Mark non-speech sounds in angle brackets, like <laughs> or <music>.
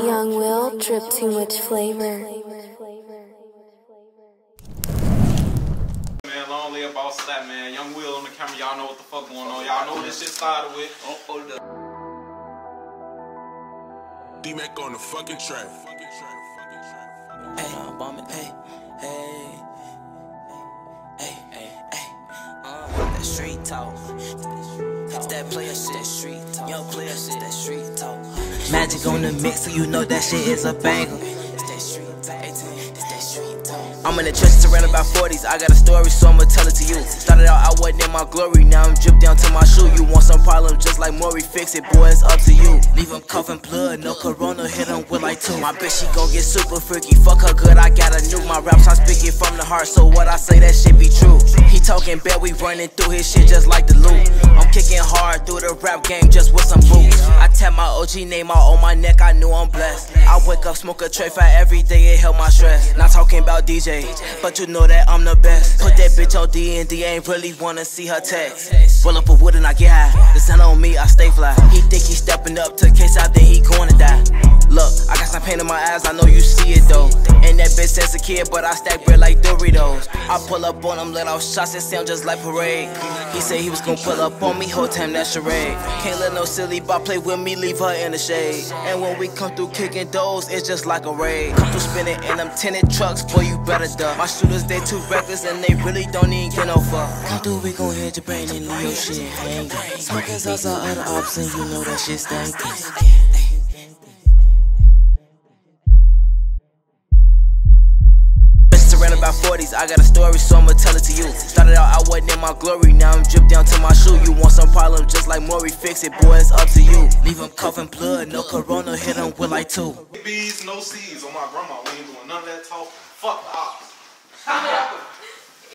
Young Will drip too much flavor. Man, long live boss that man. Young Will on the camera, y'all know what the fuck going on. Y'all know what this shit started with. Oh, hold up. D-Mac on the fucking track. Hey, I'm bombing. Hey, hey, hey, hey, hey. Uh, that street talk. That player shit. Street talk. Young player shit. That street talk. Magic on the mix, so you know that shit is a banger. I'm in the trenches around about 40s. I got a story, so I'ma tell it to you. Started out, I wasn't in my glory. Now I'm dripped down to my shoe. You want some problem, just like Maury, fix it, boy, it's up to you. Leave him coughing blood, no corona, hit him with like two. My bitch, she gon' get super freaky. Fuck her good, I got a new. My raps, I speak it from the heart, so what I say, that shit be true. He talking bad, we running through his shit just like the kicking hard through the rap game just with some boots. I tap my OG name out on my neck, I knew I'm blessed. I wake up, smoke a tray fat every day, it help my stress. Not talking about DJ, but you know that I'm the best. Put that bitch on D and D, ain't really wanna see her text. Roll up a wood and I get high. The sun on me, I stay fly. He think he stepping up to case I think he gonna since a kid, but I stack bread like Doritos. I pull up on him, let off shots, it sound just like parade. He said he was gonna pull up on me, whole time that's charade. Can't let no silly bop play with me, leave her in the shade. And when we come through kicking doors, it's just like a raid. Come through spinning in them tinted trucks, boy, you better duck. My shooters, they too reckless and they really don't even get no fuck. Come through, we gon' hit your brain and leave your shit hanging. Smoking are other options, you know that shit stanky. Surrounded 40s, I got a story, so I'ma tell it to you. Started out, I wasn't in my glory, now I'm dripped down to my shoe. You want some problem, just like Maury, fix it, boy, it's up to you. Leave him coughing blood, no corona, hit him with like two. B's, no C's on my grandma. We ain't doing none of that talk. Fuck the ops. <laughs>